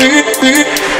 Beat, beat.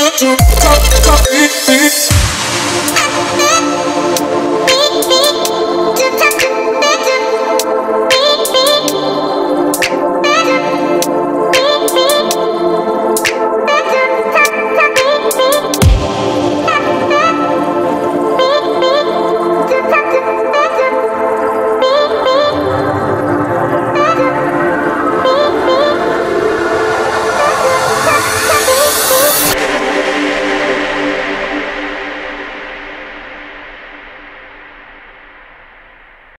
Talk, talk, talk, talk, talk,